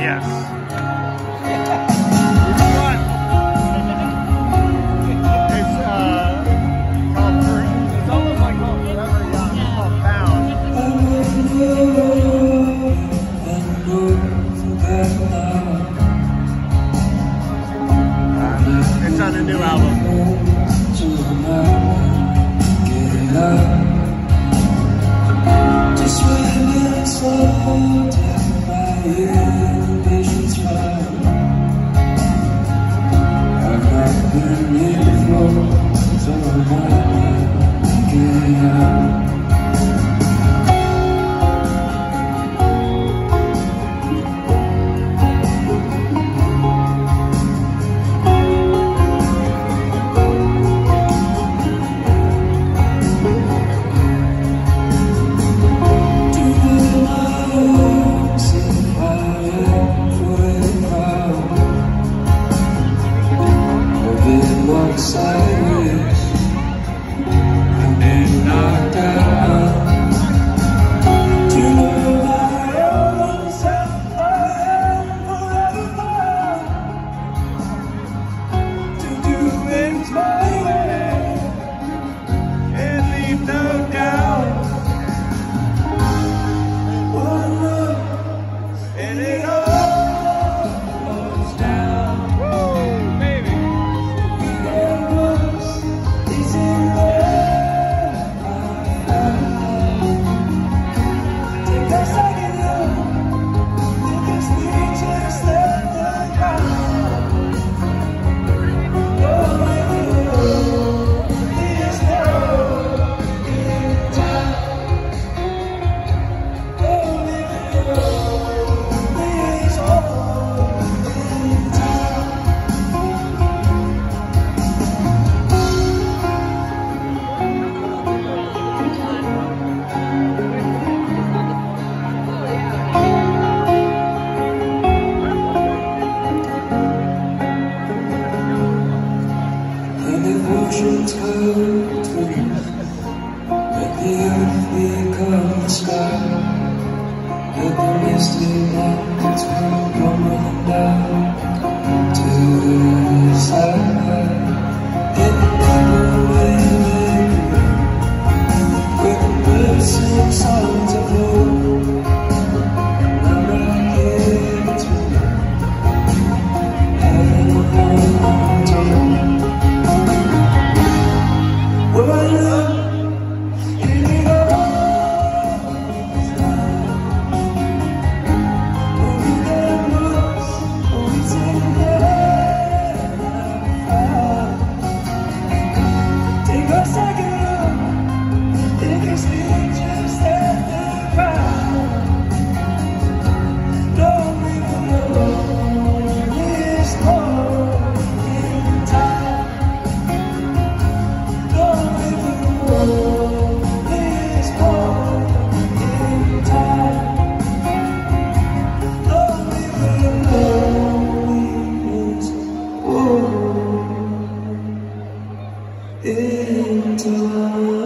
yes. now between Let the earth become the sky. Let the misty mountains come tumbling down into